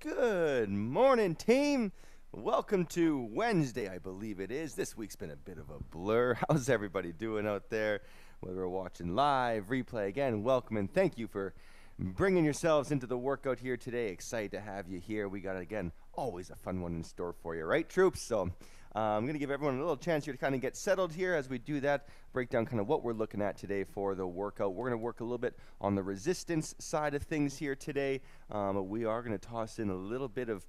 Good morning, team. Welcome to Wednesday, I believe it is. This week's been a bit of a blur. How's everybody doing out there? Whether we're watching live, replay, again, welcome and thank you for bringing yourselves into the workout here today. Excited to have you here. We got, again, always a fun one in store for you, right, troops? So uh, I'm going to give everyone a little chance here to kind of get settled here as we do that, break down kind of what we're looking at today for the workout. We're going to work a little bit on the resistance side of things here today. Um, we are going to toss in a little bit of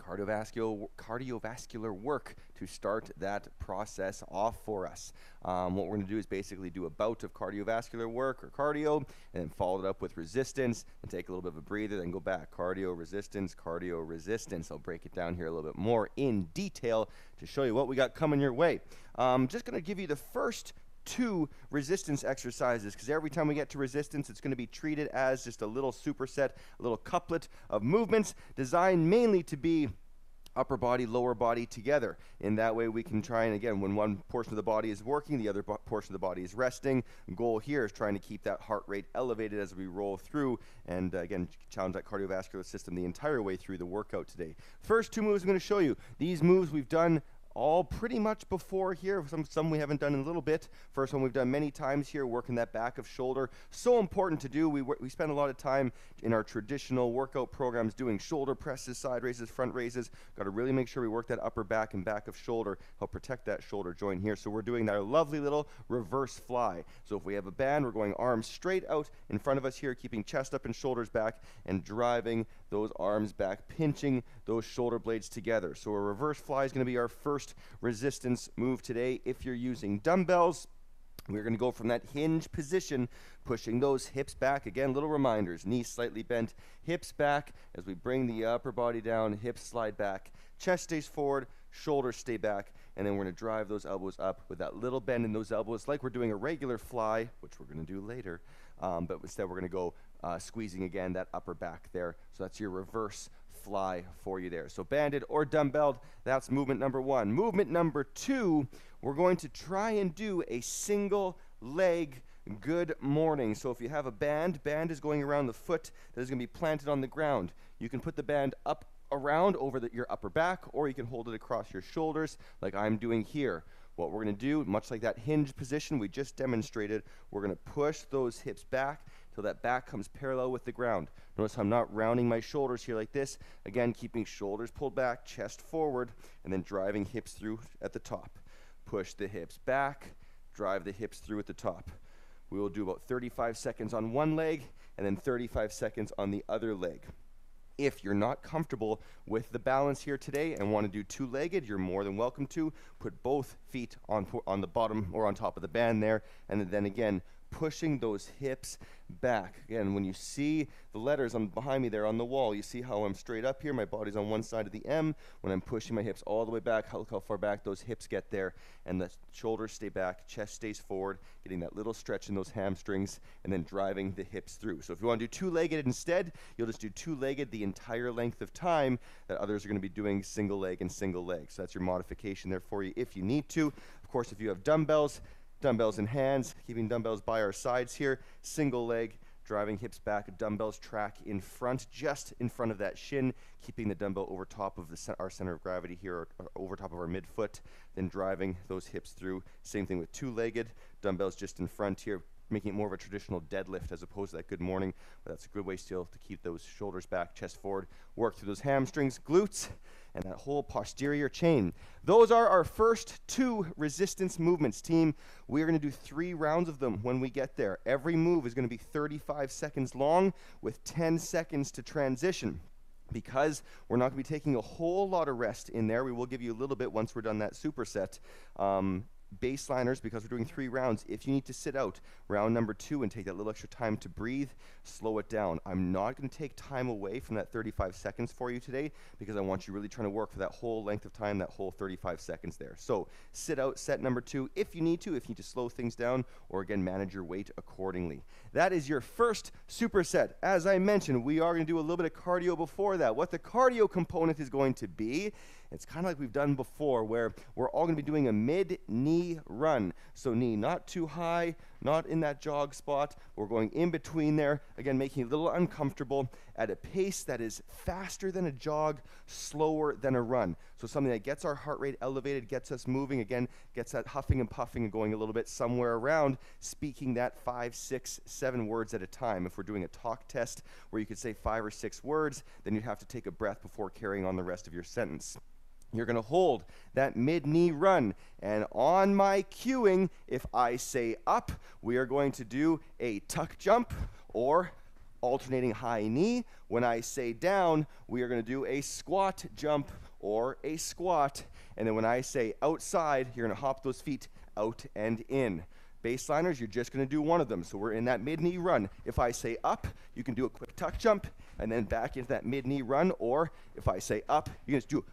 cardiovascular cardiovascular work to start that process off for us. Um, what we're going to do is basically do a bout of cardiovascular work or cardio, and then follow it up with resistance, and take a little bit of a breather, then go back. Cardio resistance, cardio resistance. I'll break it down here a little bit more in detail to show you what we got coming your way. Um, I'm just going to give you the first two resistance exercises because every time we get to resistance, it's going to be treated as just a little superset, a little couplet of movements designed mainly to be upper body, lower body together. In that way, we can try and again, when one portion of the body is working, the other portion of the body is resting. Goal here is trying to keep that heart rate elevated as we roll through, and uh, again, challenge that cardiovascular system the entire way through the workout today. First two moves I'm going to show you. These moves we've done all pretty much before here. Some, some we haven't done in a little bit. First one we've done many times here, working that back of shoulder. So important to do. We, we spend a lot of time in our traditional workout programs doing shoulder presses, side raises, front raises. Got to really make sure we work that upper back and back of shoulder, help protect that shoulder joint here. So we're doing that lovely little reverse fly. So if we have a band, we're going arms straight out in front of us here, keeping chest up and shoulders back and driving those arms back, pinching those shoulder blades together. So a reverse fly is going to be our first resistance move today. If you're using dumbbells, we're going to go from that hinge position, pushing those hips back. Again, little reminders knees slightly bent, hips back as we bring the upper body down, hips slide back, chest stays forward, shoulders stay back, and then we're going to drive those elbows up with that little bend in those elbows, like we're doing a regular fly, which we're going to do later. Um, but instead, we're going to go uh, squeezing again that upper back there. So that's your reverse fly for you there. So banded or dumbbelled, that's movement number one. Movement number two, we're going to try and do a single leg good morning. So if you have a band, band is going around the foot that is going to be planted on the ground. You can put the band up around over the, your upper back, or you can hold it across your shoulders like I'm doing here. What we're going to do, much like that hinge position we just demonstrated, we're going to push those hips back till that back comes parallel with the ground. Notice I'm not rounding my shoulders here like this. Again, keeping shoulders pulled back, chest forward, and then driving hips through at the top. Push the hips back, drive the hips through at the top. We will do about 35 seconds on one leg and then 35 seconds on the other leg. If you're not comfortable with the balance here today and want to do two-legged, you're more than welcome to. Put both feet on, on the bottom or on top of the band there, and then again, pushing those hips back. Again, when you see the letters on behind me there on the wall, you see how I'm straight up here. My body's on one side of the M. When I'm pushing my hips all the way back, look how far back those hips get there. And the shoulders stay back, chest stays forward, getting that little stretch in those hamstrings, and then driving the hips through. So if you want to do two-legged instead, you'll just do two-legged the entire length of time that others are going to be doing single leg and single leg. So that's your modification there for you if you need to. Of course, if you have dumbbells, dumbbells in hands, keeping dumbbells by our sides here, single leg, driving hips back, dumbbells track in front, just in front of that shin, keeping the dumbbell over top of the, our center of gravity here, or, or over top of our midfoot, then driving those hips through. Same thing with two-legged, dumbbells just in front here, making it more of a traditional deadlift as opposed to that good morning. But that's a good way still to keep those shoulders back, chest forward, work through those hamstrings, glutes, and that whole posterior chain. Those are our first two resistance movements, team. We are going to do three rounds of them when we get there. Every move is going to be 35 seconds long with 10 seconds to transition. Because we're not going to be taking a whole lot of rest in there, we will give you a little bit once we're done that superset. Um, baseliners, because we're doing three rounds, if you need to sit out round number two and take that little extra time to breathe, slow it down. I'm not going to take time away from that 35 seconds for you today because I want you really trying to work for that whole length of time, that whole 35 seconds there. So sit out set number two if you need to, if you need to slow things down, or again, manage your weight accordingly. That is your first superset. As I mentioned, we are going to do a little bit of cardio before that. What the cardio component is going to be, it's kind of like we've done before, where we're all going to be doing a mid knee run. So knee not too high, not in that jog spot. We're going in between there, again, making it a little uncomfortable at a pace that is faster than a jog, slower than a run. So something that gets our heart rate elevated, gets us moving, again, gets that huffing and puffing and going a little bit somewhere around, speaking that five, six, seven words at a time. If we're doing a talk test where you could say five or six words, then you'd have to take a breath before carrying on the rest of your sentence. You're going to hold that mid knee run. And on my cueing, if I say up, we are going to do a tuck jump or alternating high knee. When I say down, we are going to do a squat jump or a squat. And then when I say outside, you're going to hop those feet out and in. Baseliners, you're just going to do one of them. So we're in that mid knee run. If I say up, you can do a quick tuck jump and then back into that mid knee run. Or if I say up, you can just do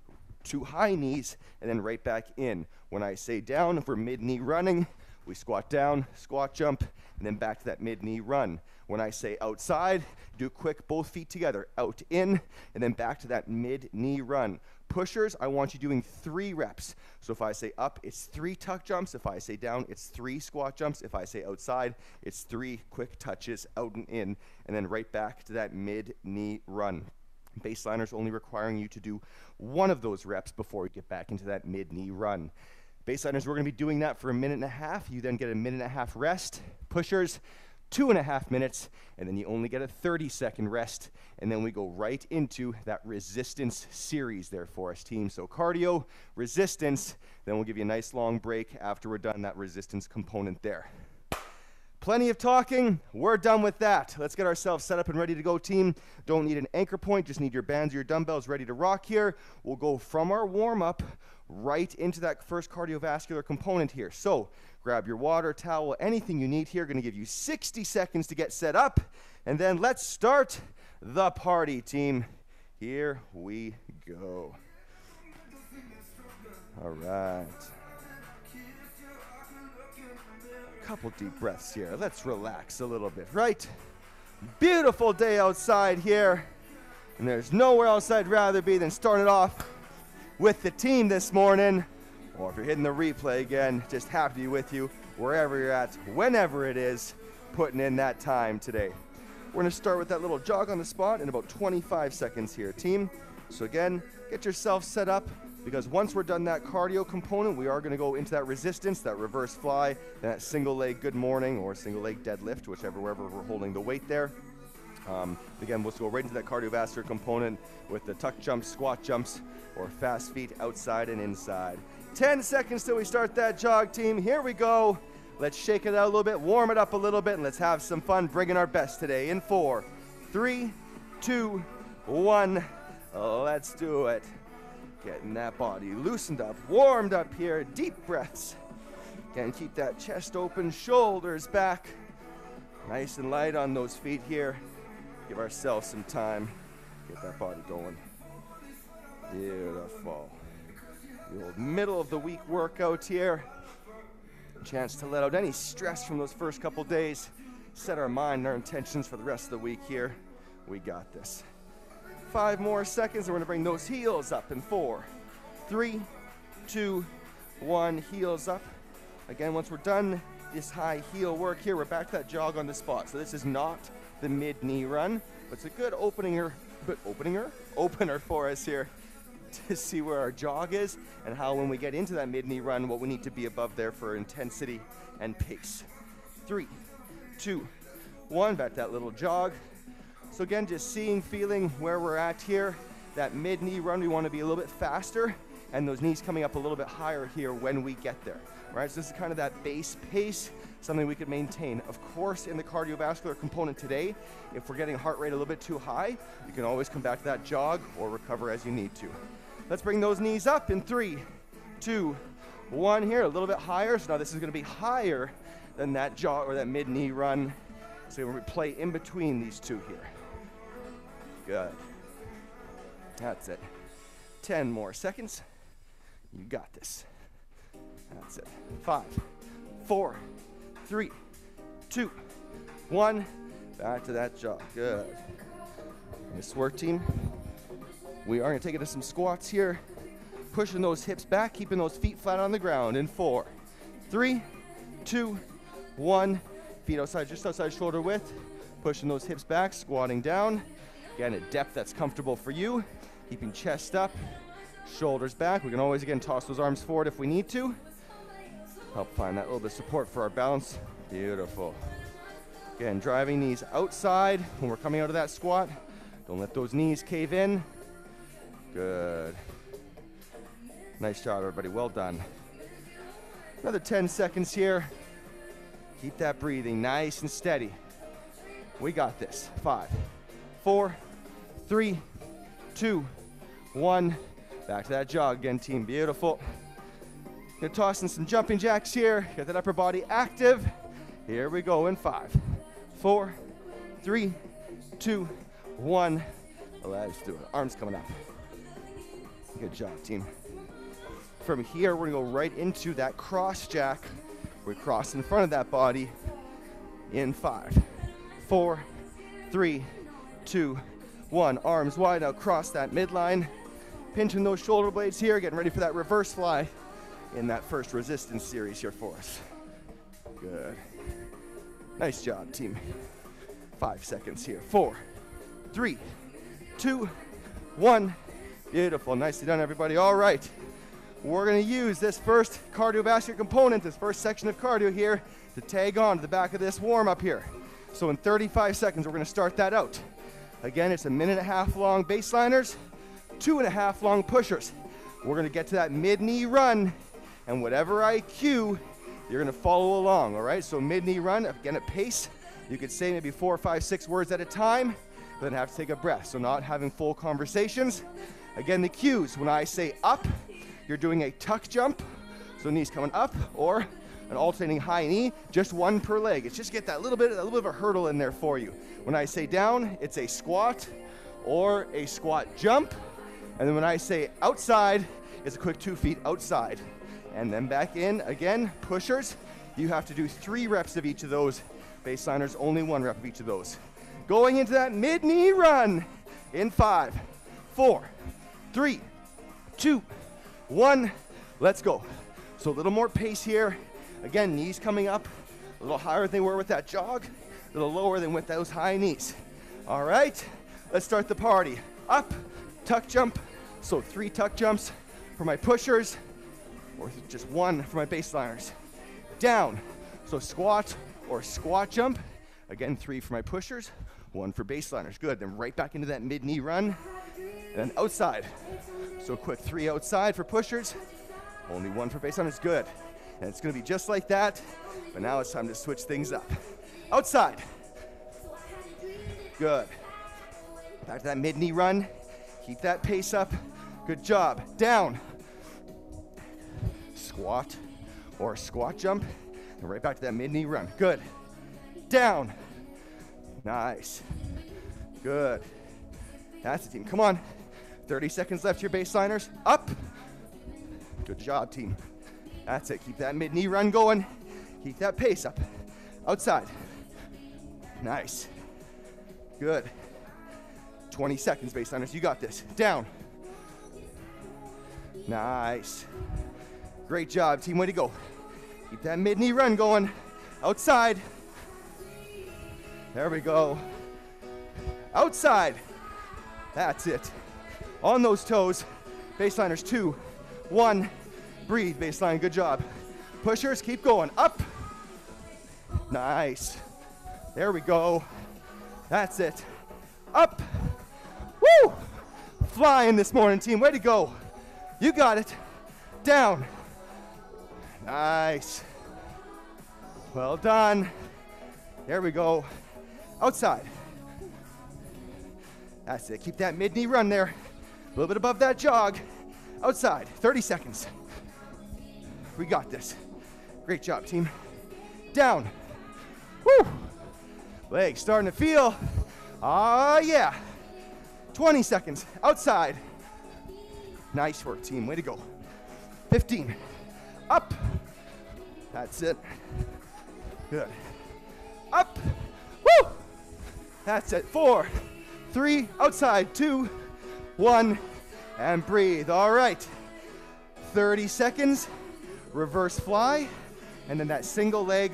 two high knees and then right back in. When I say down for mid knee running, we squat down, squat jump, and then back to that mid knee run. When I say outside, do quick both feet together, out, in, and then back to that mid knee run. Pushers, I want you doing three reps. So if I say up, it's three tuck jumps. If I say down, it's three squat jumps. If I say outside, it's three quick touches out and in, and then right back to that mid knee run. Baseliners only requiring you to do one of those reps before you get back into that mid knee run. Baseliners, we're going to be doing that for a minute and a half. You then get a minute and a half rest. Pushers, two and a half minutes, and then you only get a 30 second rest. And then we go right into that resistance series there for us, team. So cardio, resistance, then we'll give you a nice long break after we're done that resistance component there. Plenty of talking. We're done with that. Let's get ourselves set up and ready to go, team. Don't need an anchor point, just need your bands or your dumbbells ready to rock here. We'll go from our warm up right into that first cardiovascular component here. So grab your water, towel, anything you need here. Going to give you 60 seconds to get set up. And then let's start the party, team. Here we go. All right. Couple deep breaths here. Let's relax a little bit, right? Beautiful day outside here. And there's nowhere else I'd rather be than starting off with the team this morning. Or if you're hitting the replay again, just happy to be with you wherever you're at, whenever it is, putting in that time today. We're to start with that little jog on the spot in about 25 seconds here, team. So again, get yourself set up, because once we're done that cardio component, we are going to go into that resistance, that reverse fly, that single leg good morning or single leg deadlift, whichever wherever we're holding the weight there. Um, again, we'll go right into that cardiovascular component with the tuck jumps, squat jumps, or fast feet outside and inside. 10 seconds till we start that jog, team. Here we go. Let's shake it out a little bit, warm it up a little bit, and let's have some fun bringing our best today. In four, three, two, one. Let's do it. Getting that body loosened up, warmed up here, deep breaths. Again, keep that chest open, shoulders back. Nice and light on those feet here. Give ourselves some time. Get that body going. Beautiful. The middle of the week workout here. Chance to let out any stress from those first couple days. Set our mind and our intentions for the rest of the week here. We got this. Five more seconds, and we're gonna bring those heels up in four, three, two, one. Heels up. Again, once we're done this high heel work here, we're back to that jog on the spot. So this is not the mid knee run, but it's a good opener, but opener, opener for us here to see where our jog is and how when we get into that mid knee run, what we need to be above there for intensity and pace. Three, two, one. Back that little jog. So again, just seeing, feeling where we're at here. That mid knee run, we want to be a little bit faster and those knees coming up a little bit higher here when we get there. Right, so this is kind of that base pace, something we could maintain. Of course, in the cardiovascular component today, if we're getting heart rate a little bit too high, you can always come back to that jog or recover as you need to. Let's bring those knees up in three, two, one here, a little bit higher. So now this is gonna be higher than that jog or that mid knee run. So we play in between these two here. Good. That's it. 10 more seconds. You got this. That's it. Five, four, three, two, one. Back to that jog. Good. Nice work, team. We are going to take it to some squats here. Pushing those hips back, keeping those feet flat on the ground in four, three, two, one. Feet outside, just outside shoulder width. Pushing those hips back, squatting down. Again, a depth that's comfortable for you. Keeping chest up, shoulders back. We can always, again, toss those arms forward if we need to. Help find that little bit of support for our balance. Beautiful. Again, driving knees outside when we're coming out of that squat. Don't let those knees cave in. Good. Nice job, everybody. Well done. Another 10 seconds here. Keep that breathing nice and steady. We got this. Five, four, three, two, one. Back to that jog again, team. Beautiful. Gonna toss in some jumping jacks here. Get that upper body active. Here we go in five, four, three, two, one. Let's do it. Arms coming up. Good job, team. From here, we're gonna go right into that cross jack. We cross in front of that body in five, four, three, two, one. Arms wide out, cross that midline. Pinching those shoulder blades here, getting ready for that reverse fly in that first resistance series here for us. Good. Nice job, team. Five seconds here. Four, three, two, one. Beautiful. Nicely done, everybody. All right. We're to use this first cardiovascular component, this first section of cardio here, to tag on to the back of this warm up here. So in 35 seconds, we're to start that out. Again, it's a minute and a half long baseliners, two and a half long pushers. We're to get to that mid knee run, and whatever I cue, you're to follow along, all right? So mid knee run, again at pace. You could say maybe four, five, six words at a time, but then have to take a breath. So not having full conversations. Again, the cues, when I say up, you're doing a tuck jump, so knees coming up, or an alternating high knee, just one per leg. It's just get that little bit, a little bit of a hurdle in there for you. When I say down, it's a squat or a squat jump. And then when I say outside, it's a quick two feet outside. And then back in again, pushers. You have to do three reps of each of those. Baseliners, only one rep of each of those. Going into that mid knee run in five, four, three, two, one, let's go. So a little more pace here. Again, knees coming up a little higher than they were with that jog, a little lower than with those high knees. All right, let's start the party. Up, tuck jump. So three tuck jumps for my pushers, or just one for my baseliners. Down, so squat or squat jump. Again, three for my pushers, one for baseliners. Good, then right back into that mid knee run. And then outside, so quick three outside for pushers, only one for baseliners, good. And it's gonna be just like that, but now it's time to switch things up. Outside, good. Back to that mid knee run, keep that pace up, good job. Down, squat or squat jump, and right back to that mid knee run, good. Down, nice, good. That's the team, come on. 30 seconds left your baseliners. Up. Good job, team. That's it. Keep that mid knee run going. Keep that pace up. Outside. Nice. Good. 20 seconds, baseliners. You got this. Down. Nice. Great job, team. Way to go. Keep that mid knee run going. Outside. There we go. Outside. That's it on those toes. Baseliners, two, one, breathe, baseline, good job. Pushers, keep going, up. Nice. There we go. That's it. Up. Woo! Flying this morning, team. Way to go. You got it. Down. Nice. Well done. There we go. Outside. That's it. Keep that mid knee run there. A little bit above that jog. Outside, 30 seconds. We got this. Great job, team. Down. Woo! Legs starting to feel. Ah, uh, yeah. 20 seconds. Outside. Nice work, team. Way to go. 15. Up. That's it. Good. Up. Woo! That's it. Four, three, outside, two, one, and breathe. All right. 30 seconds, reverse fly. and then that single leg,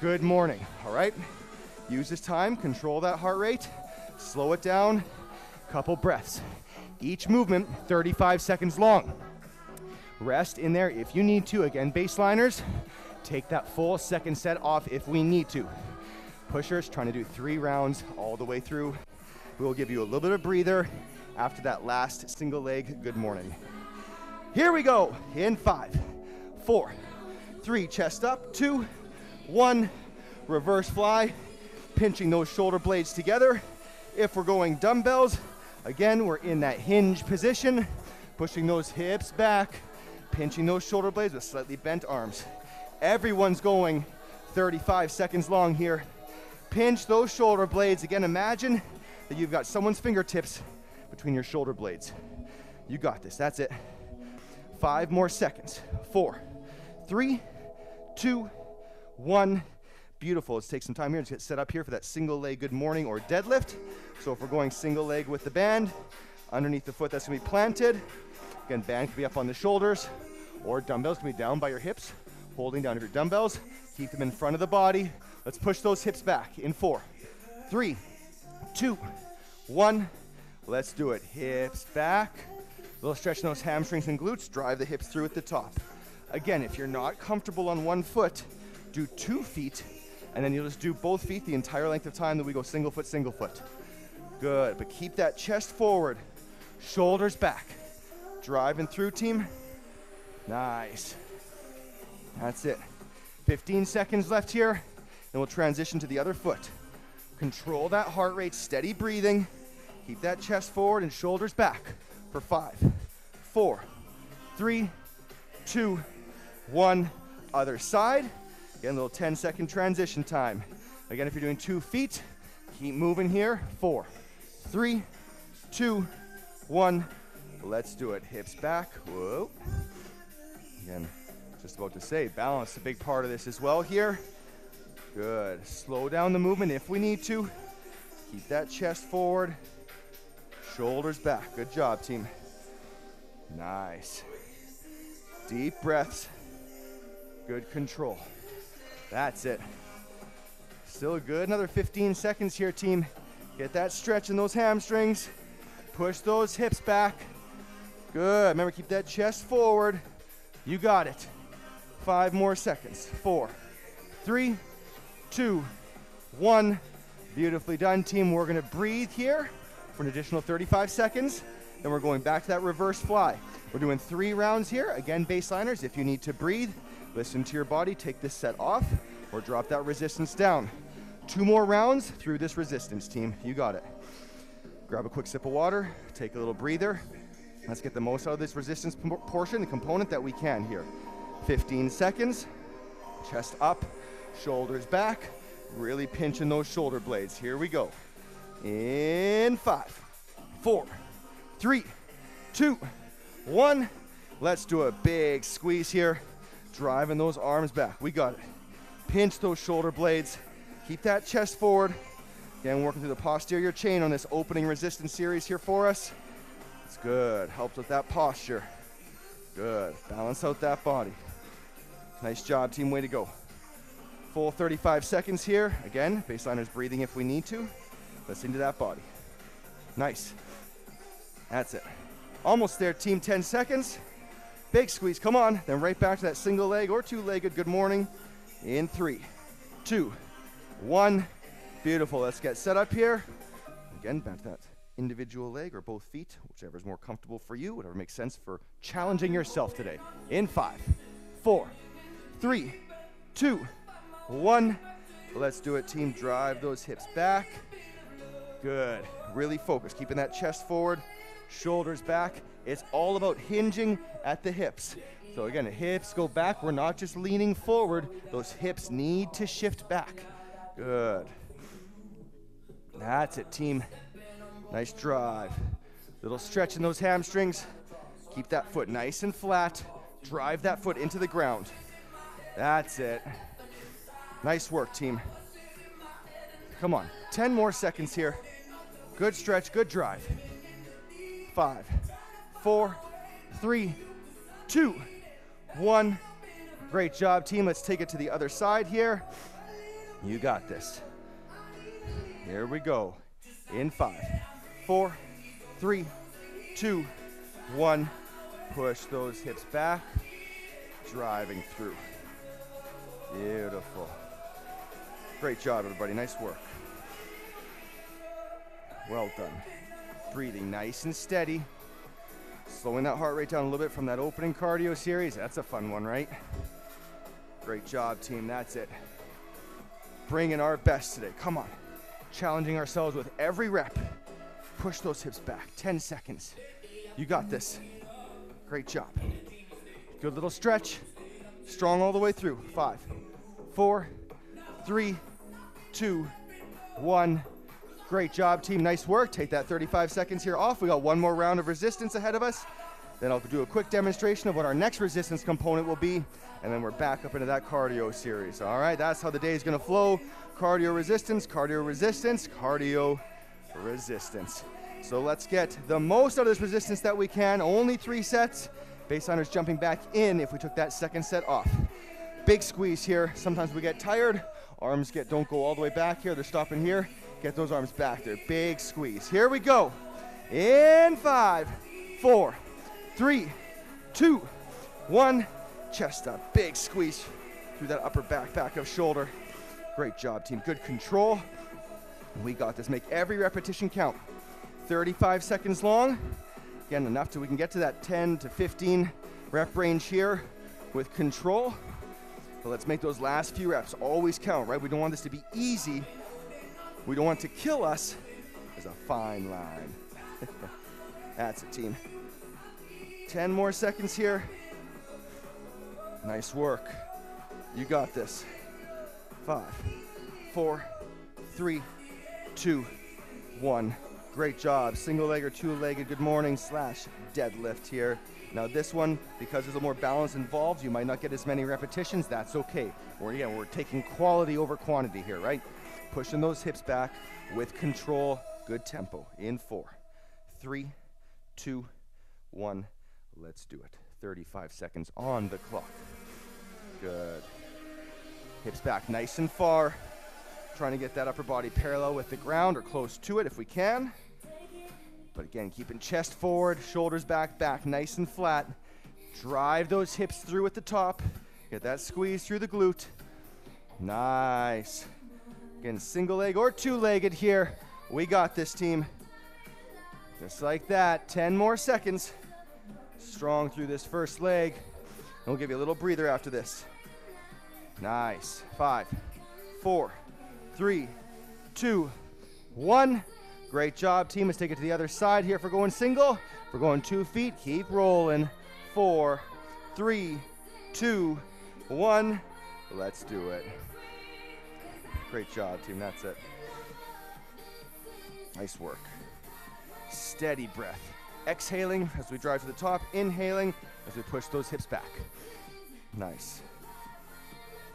good morning, all right? Use this time, control that heart rate, slow it down, couple breaths. Each movement 35 seconds long. Rest in there if you need to. Again, baseliners, take that full second set off if we need to. Pushers, trying to do three rounds all the way through. We will give you a little bit of breather after that last single leg good morning. Here we go in five, four, three, chest up, two, one, reverse fly, pinching those shoulder blades together. If we're going dumbbells, again, we're in that hinge position, pushing those hips back, pinching those shoulder blades with slightly bent arms. Everyone's going 35 seconds long here. Pinch those shoulder blades. Again, imagine that you've got someone's fingertips between your shoulder blades. You got this. That's it. Five more seconds. Four, three, two, one. Beautiful. Let's take some time here to get set up here for that single leg good morning or deadlift. So if we're going single leg with the band, underneath the foot that's gonna be planted. Again, band can be up on the shoulders or dumbbells can be down by your hips, holding down your dumbbells. Keep them in front of the body. Let's push those hips back in four, three, two, one. Let's do it. Hips back. A little stretch in those hamstrings and glutes. Drive the hips through at the top. Again, if you're not comfortable on one foot, do two feet, and then you'll just do both feet the entire length of time that we go single foot, single foot. Good, but keep that chest forward, shoulders back. Driving through, team. Nice. That's it. 15 seconds left here, and we'll transition to the other foot. Control that heart rate, steady breathing. Keep that chest forward and shoulders back for five, four, three, two, one. Other side. Again, a little 10 second transition time. Again, if you're doing two feet, keep moving here. Four, three, two, one. Let's do it. Hips back. Whoa. Again, just about to say, balance a big part of this as well here. Good. Slow down the movement if we need to. Keep that chest forward. Shoulders back. Good job, team. Nice. Deep breaths. Good control. That's it. Still good. Another 15 seconds here, team. Get that stretch in those hamstrings. Push those hips back. Good. Remember, keep that chest forward. You got it. Five more seconds. Four, three, two, one. Beautifully done, team. We're going to breathe here for an additional 35 seconds. Then we're going back to that reverse fly. We're doing three rounds here. Again, baseliners, if you need to breathe, listen to your body, take this set off, or drop that resistance down. Two more rounds through this resistance, team. You got it. Grab a quick sip of water, take a little breather. Let's get the most out of this resistance portion, the component that we can here. 15 seconds, chest up, shoulders back, really pinching those shoulder blades. Here we go. In five, four, three, two, one. Let's do a big squeeze here. Driving those arms back. We got it. Pinch those shoulder blades. Keep that chest forward. Again, working through the posterior chain on this opening resistance series here for us. It's good. Helps with that posture. Good. Balance out that body. Nice job, team. Way to go. Full 35 seconds here. Again, baseliners breathing if we need to. Listen to that body. Nice. That's it. Almost there, team. 10 seconds. Big squeeze. Come on. Then right back to that single leg or two legged good morning in three, two, one. Beautiful. Let's get set up here. Again, back to that individual leg or both feet, whichever is more comfortable for you, whatever makes sense for challenging yourself today. In five, four, three, two, one. Let's do it, team. Drive those hips back. Good. Really focus, keeping that chest forward, shoulders back. It's all about hinging at the hips. So again, the hips go back. We're not just leaning forward. Those hips need to shift back. Good. That's it, team. Nice drive. Little stretch in those hamstrings. Keep that foot nice and flat. Drive that foot into the ground. That's it. Nice work, team. Come on. 10 more seconds here. Good stretch, good drive. Five, four, three, two, one. Great job, team. Let's take it to the other side here. You got this. Here we go. In five, four, three, two, one. Push those hips back. Driving through. Beautiful. Great job, everybody. Nice work. Well done. Breathing nice and steady. Slowing that heart rate down a little bit from that opening cardio series. That's a fun one, right? Great job, team. That's it. Bringing our best today. Come on. Challenging ourselves with every rep. Push those hips back. 10 seconds. You got this. Great job. Good little stretch. Strong all the way through. Five, four, three, two, one. Great job, team. Nice work. Take that 35 seconds here off. We got one more round of resistance ahead of us. Then I'll do a quick demonstration of what our next resistance component will be, and then we're back up into that cardio series. All right, that's how the day is going to flow. Cardio resistance, cardio resistance, cardio resistance. So let's get the most out of this resistance that we can. Only three sets. Baseliners jumping back in if we took that second set off. Big squeeze here. Sometimes we get tired. Arms get don't go all the way back here. They're stopping here. Get those arms back there. Big squeeze. Here we go. In five, four, three, two, one. Chest up. Big squeeze through that upper back, back of shoulder. Great job, team. Good control. We got this. Make every repetition count. 35 seconds long. Again, enough so we can get to that 10 to 15 rep range here with control. But let's make those last few reps always count, right? We don't want this to be easy. We don't want to kill us. There's a fine line. That's it, team. 10 more seconds here. Nice work. You got this. Five, four, three, two, one. Great job. Single leg or two legged good morning slash deadlift here. Now this one, because there's a more balance involved, you might not get as many repetitions. That's okay. Or again, we're taking quality over quantity here, right? Pushing those hips back with control. Good tempo. In four, three, two, one. Let's do it. 35 seconds on the clock. Good. Hips back nice and far. Trying to get that upper body parallel with the ground or close to it if we can. But again, keeping chest forward, shoulders back, back nice and flat. Drive those hips through at the top. Get that squeeze through the glute. Nice. Again, single leg or two legged here. We got this team. Just like that. 10 more seconds. Strong through this first leg. And we'll give you a little breather after this. Nice. Five, four, three, two, one. Great job, team. Let's take it to the other side here for going single. We're going two feet. Keep rolling. Four, three, two, one. Let's do it. Great job, team. That's it. Nice work. Steady breath. Exhaling as we drive to the top. Inhaling as we push those hips back. Nice.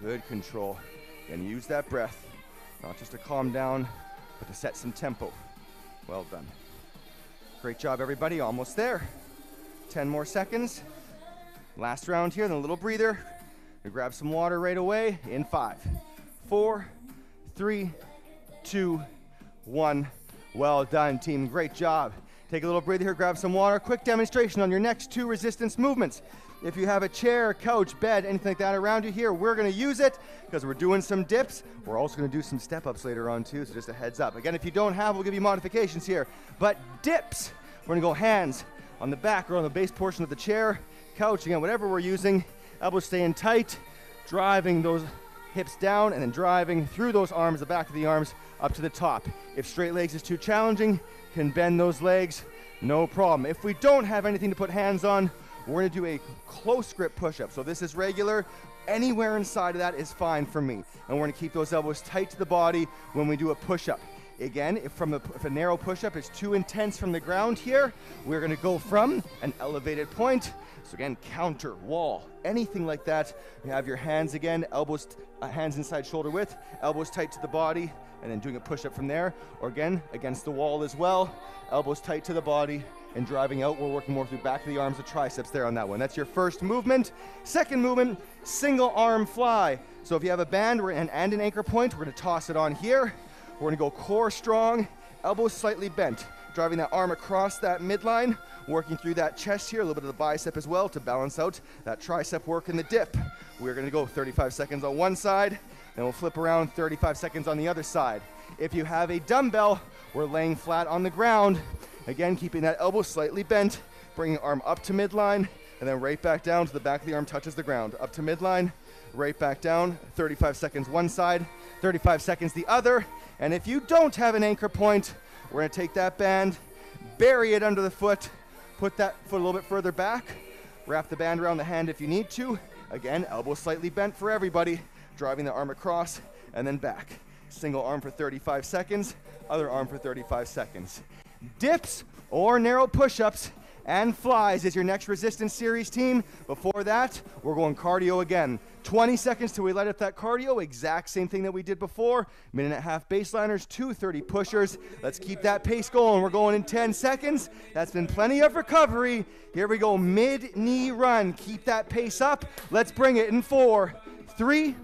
Good control. And use that breath, not just to calm down, but to set some tempo. Well done. Great job, everybody. Almost there. 10 more seconds. Last round here, then a little breather. We grab some water right away in five, four, three, two, one. Well done, team. Great job. Take a little breather here, grab some water. Quick demonstration on your next two resistance movements. If you have a chair, couch, bed, anything like that around you here, we're gonna use it because we're doing some dips. We're also gonna do some step ups later on too, so just a heads up. Again, if you don't have, we'll give you modifications here. But dips, we're gonna go hands on the back or on the base portion of the chair, couch, again, whatever we're using. Elbows staying tight, driving those hips down and then driving through those arms, the back of the arms, up to the top. If straight legs is too challenging, can bend those legs, no problem. If we don't have anything to put hands on, we're gonna do a close grip push-up. So this is regular. Anywhere inside of that is fine for me. And we're gonna keep those elbows tight to the body when we do a push-up. Again, if from the if a narrow push-up is too intense from the ground here, we're gonna go from an elevated point. So again, counter, wall, anything like that. You have your hands again, elbows, uh, hands inside shoulder width, elbows tight to the body, and then doing a push-up from there. Or again, against the wall as well, elbows tight to the body, and driving out. We're working more through back of the arms, the triceps there on that one. That's your first movement. Second movement, single arm fly. So if you have a band and, and an anchor point, we're gonna toss it on here. We're gonna go core strong, elbows slightly bent, driving that arm across that midline, working through that chest here, a little bit of the bicep as well to balance out that tricep work in the dip. We're gonna go 35 seconds on one side, then we'll flip around 35 seconds on the other side. If you have a dumbbell, we're laying flat on the ground. Again, keeping that elbow slightly bent, bringing arm up to midline, and then right back down to the back of the arm touches the ground. Up to midline, right back down, 35 seconds one side, 35 seconds the other, and if you don't have an anchor point, we're gonna take that band, bury it under the foot, put that foot a little bit further back, wrap the band around the hand if you need to. Again, elbow slightly bent for everybody, driving the arm across and then back. Single arm for 35 seconds, other arm for 35 seconds. Dips or narrow push-ups and flies is your next resistance series team. Before that, we're going cardio again. 20 seconds till we light up that cardio. Exact same thing that we did before. Minute and a half baseliners, 230 pushers. Let's keep that pace going. We're going in 10 seconds. That's been plenty of recovery. Here we go, mid knee run. Keep that pace up. Let's bring it in four, three,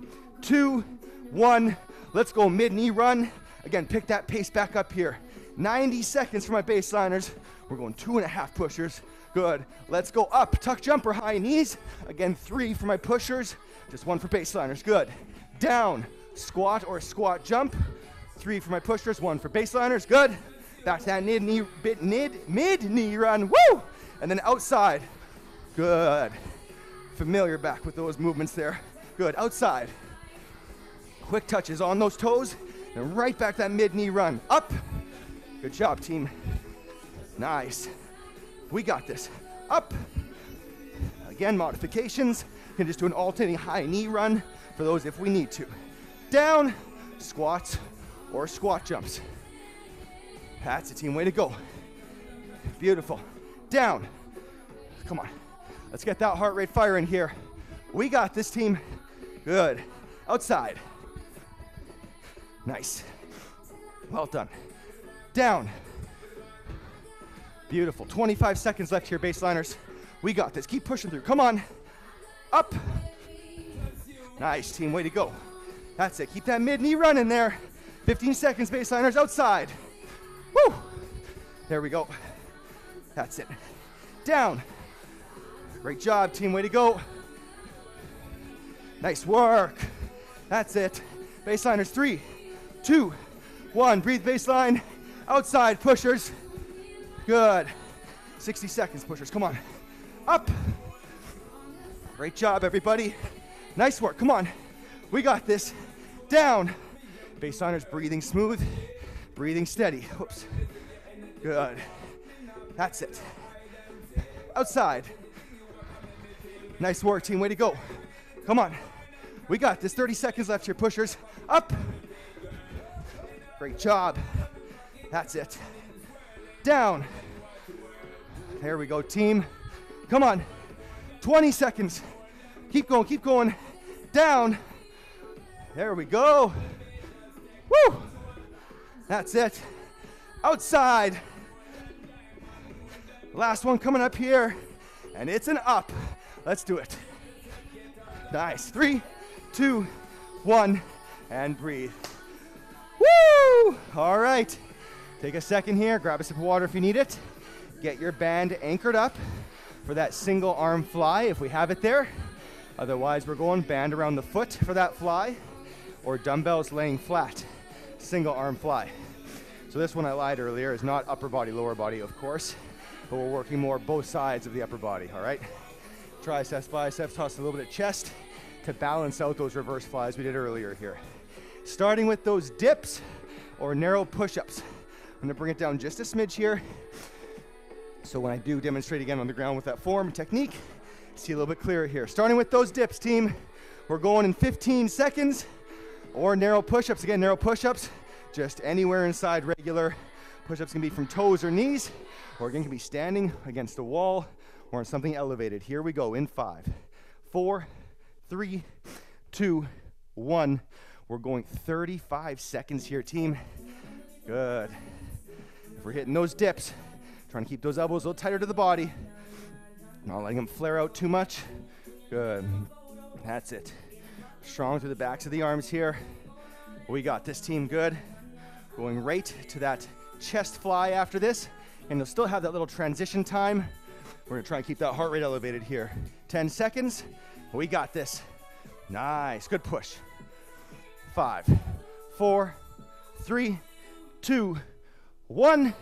two, one. Let's go mid knee run. Again, pick that pace back up here. 90 seconds for my baseliners. We're going two and a half pushers. Good. Let's go up. Tuck jumper, high knees. Again, three for my pushers. Just one for baseliners. Good. Down. Squat or squat jump. Three for my pushers. One for baseliners. Good. Back to that mid knee, bit mid mid knee run. Woo! And then outside. Good. Familiar back with those movements there. Good. Outside. Quick touches on those toes. And right back that mid knee run. Up. Good job, team. Nice. We got this. Up. Again, modifications. You can just do an alternating high knee run for those if we need to. Down, squats, or squat jumps. That's a team. Way to go. Beautiful. Down. Come on. Let's get that heart rate fire in here. We got this team. Good. Outside. Nice. Well done. Down. Beautiful. 25 seconds left here, baseliners. We got this. Keep pushing through. Come on. Up. Nice, team. Way to go. That's it. Keep that mid knee running there. 15 seconds, baseliners. Outside. Woo. There we go. That's it. Down. Great job, team. Way to go. Nice work. That's it. Baseliners. Three, two, one. Breathe baseline. Outside pushers. Good. 60 seconds, pushers. Come on. Up. Great job, everybody. Nice work. Come on. We got this. Down. Baseliners breathing smooth, breathing steady. Whoops. Good. That's it. Outside. Nice work, team. Way to go. Come on. We got this. 30 seconds left here, pushers. Up. Great job. That's it. Down. There we go, team. Come on. 20 seconds. Keep going, keep going. Down. There we go. Woo! That's it. Outside. Last one coming up here. And it's an up. Let's do it. Nice. Three, two, one, and breathe. Woo! All right. Take a second here, grab a sip of water if you need it. Get your band anchored up for that single arm fly if we have it there. Otherwise, we're going band around the foot for that fly or dumbbells laying flat, single arm fly. So this one I lied earlier is not upper body, lower body, of course, but we're working more both sides of the upper body, all right? Triceps, biceps, toss a little bit of chest to balance out those reverse flies we did earlier here. Starting with those dips or narrow push-ups. I'm gonna bring it down just a smidge here. So when I do demonstrate again on the ground with that form technique, see a little bit clearer here. Starting with those dips, team. We're going in 15 seconds or narrow push-ups. Again, narrow push-ups, just anywhere inside regular. Push-ups can be from toes or knees, or again can be standing against a wall or on something elevated. Here we go in five, four, three, two, one. We're going 35 seconds here, team. Good. We're hitting those dips, trying to keep those elbows a little tighter to the body, not letting them flare out too much. Good. That's it. Strong through the backs of the arms here. We got this team good. Going right to that chest fly after this, and you'll still have that little transition time. We're gonna try and keep that heart rate elevated here. 10 seconds. We got this. Nice. Good push. Five, four, three, two, one.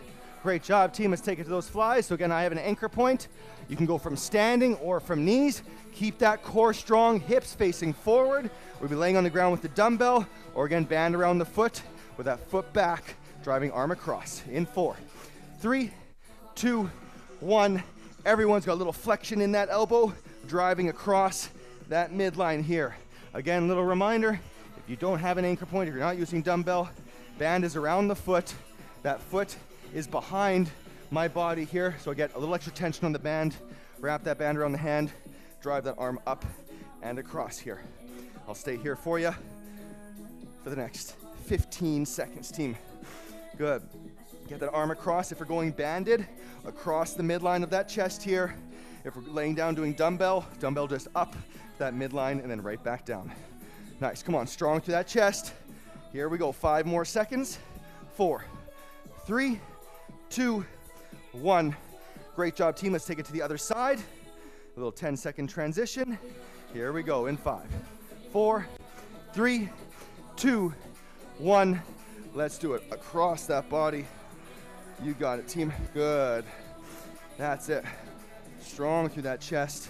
Great job, team. Let's take it to those flies. So again, I have an anchor point. You can go from standing or from knees. Keep that core strong, hips facing forward. We'll be laying on the ground with the dumbbell, or again, band around the foot with that foot back, driving arm across. In four, three, two, one. Everyone's got a little flexion in that elbow, driving across that midline here. Again, little reminder, if you don't have an anchor point, if you're not using dumbbell, band is around the foot. That foot is behind my body here, so I get a little extra tension on the band. Wrap that band around the hand, drive that arm up and across here. I'll stay here for you for the next 15 seconds, team. Good. Get that arm across if we're going banded, across the midline of that chest here. If we're laying down doing dumbbell, dumbbell just up that midline and then right back down. Nice, come on, strong through that chest. Here we go, five more seconds. Four, three, two, one. Great job, team. Let's take it to the other side. A little 10 second transition. Here we go in five, four, three, two, one. Let's do it across that body. You got it, team. Good. That's it. Strong through that chest.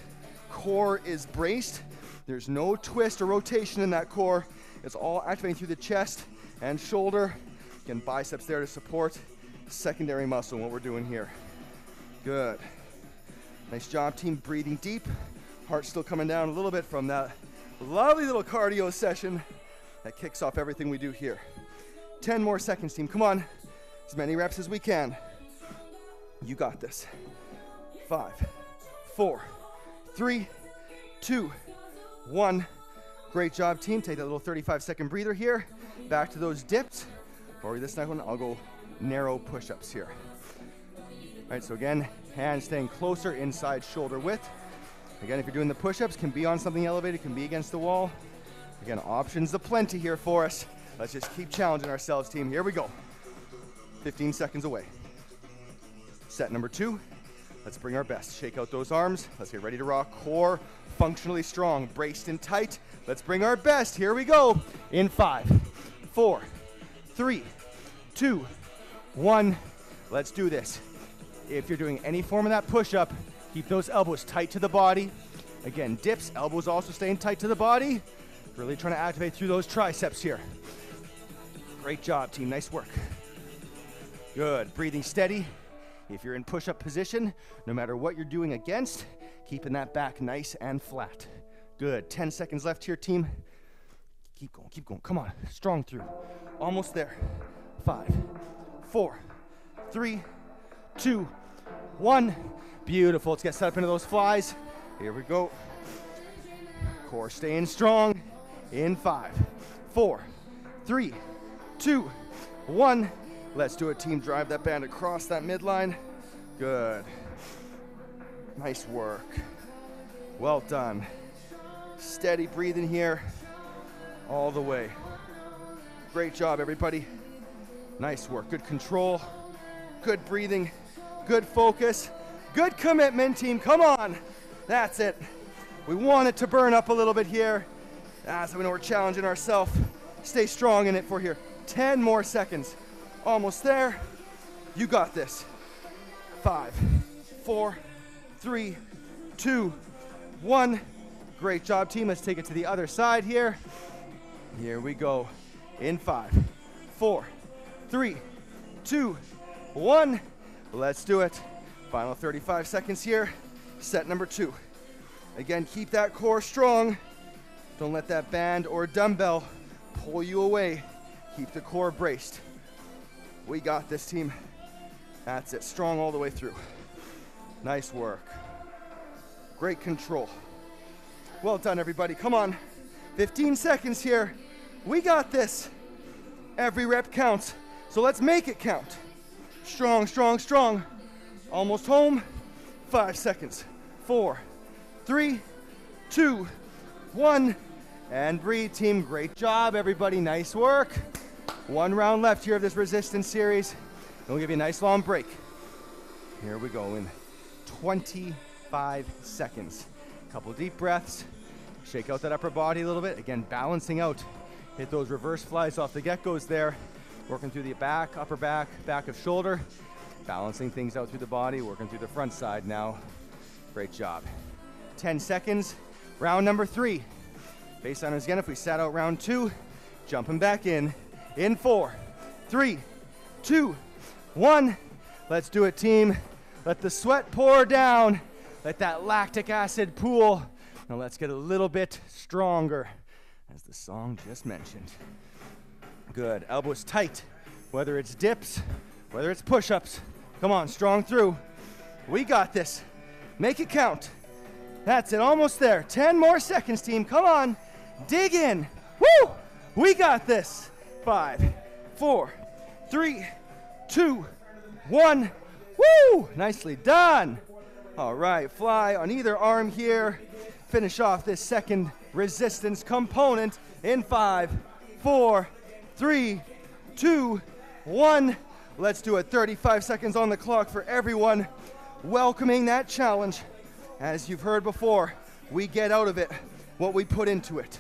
Core is braced. There's no twist or rotation in that core. It's all activating through the chest and shoulder. Again, biceps there to support secondary muscle, what we're doing here. Good. Nice job, team. Breathing deep. Heart still coming down a little bit from that lovely little cardio session that kicks off everything we do here. 10 more seconds, team. Come on. As many reps as we can. You got this. Five, four, three, two, one. Great job, team. Take that little 35 second breather here. Back to those dips. Or this next one, I'll go narrow push ups here. All right, so again, hands staying closer inside shoulder width. Again, if you're doing the push ups, can be on something elevated, can be against the wall. Again, options aplenty here for us. Let's just keep challenging ourselves, team. Here we go. 15 seconds away. Set number two. Let's bring our best. Shake out those arms. Let's get ready to rock. Core functionally strong, braced and tight. Let's bring our best. Here we go. In five, four, three, two, one. Let's do this. If you're doing any form of that push up, keep those elbows tight to the body. Again, dips, elbows also staying tight to the body. Really trying to activate through those triceps here. Great job, team. Nice work. Good. Breathing steady. If you're in push up position, no matter what you're doing against, keeping that back nice and flat. Good. 10 seconds left here, team. Keep going, keep going. Come on. Strong through. Almost there. Five, four, three, two, one. Beautiful. Let's get set up into those flies. Here we go. Core staying strong. In five, four, three, two, one. Let's do a team. Drive that band across that midline. Good. Nice work. Well done. Steady breathing here all the way. Great job, everybody. Nice work. Good control. Good breathing. Good focus. Good commitment, team. Come on. That's it. We want it to burn up a little bit here. Ah, so we know we're challenging ourselves. Stay strong in it for here. 10 more seconds. Almost there. You got this. Five, four, three, two, one. Great job, team. Let's take it to the other side here. Here we go. In five, four, three, two, one. Let's do it. Final 35 seconds here. Set number two. Again, keep that core strong. Don't let that band or dumbbell pull you away. Keep the core braced. We got this team. That's it. Strong all the way through. Nice work. Great control. Well done, everybody. Come on. 15 seconds here. We got this. Every rep counts. So let's make it count. Strong, strong, strong. Almost home. Five seconds. Four, three, two, one. And breathe, team. Great job, everybody. Nice work. One round left here of this resistance series. And we'll give you a nice long break. Here we go in 25 seconds. Couple deep breaths. Shake out that upper body a little bit. Again, balancing out. Hit those reverse flies off the get-goes there. Working through the back, upper back, back of shoulder. Balancing things out through the body, working through the front side now. Great job. 10 seconds. Round number three. On again. If we sat out round two, jumping back in. In four, three, two, one. Let's do it, team. Let the sweat pour down. Let that lactic acid pool. Now let's get a little bit stronger, as the song just mentioned. Good. Elbows tight, whether it's dips, whether it's push ups. Come on, strong through. We got this. Make it count. That's it, almost there. 10 more seconds, team. Come on. Dig in. Woo! We got this. Five, four, three, two, one. Woo! Nicely done. All right, fly on either arm here. Finish off this second resistance component in five, four, three, two, one. Let's do it. 35 seconds on the clock for everyone welcoming that challenge. As you've heard before, we get out of it what we put into it.